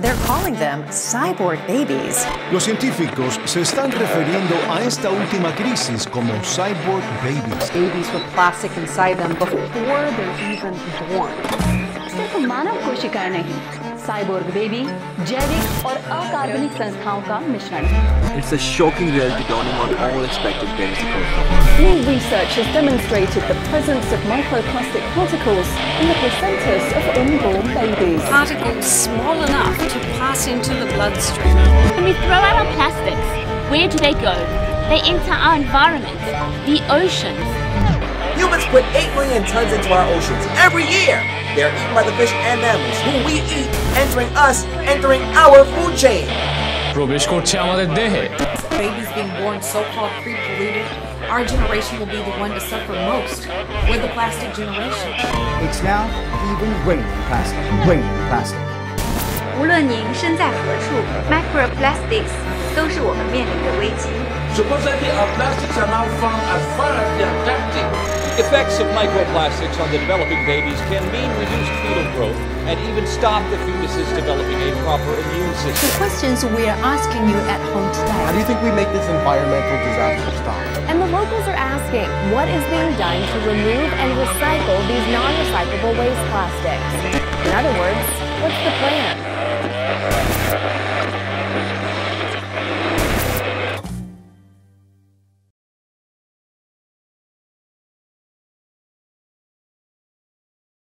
They're calling them cyborg babies. Los científicos se están refiriendo a esta última crisis como cyborg babies. Babies with plastic inside them before they're even born. सिर्फ मानव कोशिकाएं नहीं cyborg baby जैविक और अकार्बनिक संस्थाओं का मिश्रण है It's a shocking reality dawning on all expected parents across the world. New research has demonstrated the presence of microplastic particles in the placentas of unborn babies. Particles small enough to pass into the bloodstream. When we throw out our plastics, where do they go? They enter our environment, the oceans. Humans put 8 million tons into our oceans every year. They are eaten by the fish and mammals who we eat, entering us, entering our food chain. প্রবেশ করছে আমাদের দেহে Babies being born so-called pre-polluted, our generation will be the one to suffer most. We're the plastic generation. It's now even raining plastic, raining plastic. 无论您身在何处，microplastics 都是我们面临的危机。 Supposedly, our plastics are now found as far as the Antarctic. the effects of microplastics on the developing babies can mean reduced fetal growth and even stop the fetuses developing a proper immune system. The questions we are asking you at home today. How do you think we make this environmental disaster stop? And the locals are asking what is being done to remove and recycle these non recyclable waste plastics? In other words, what's the plan?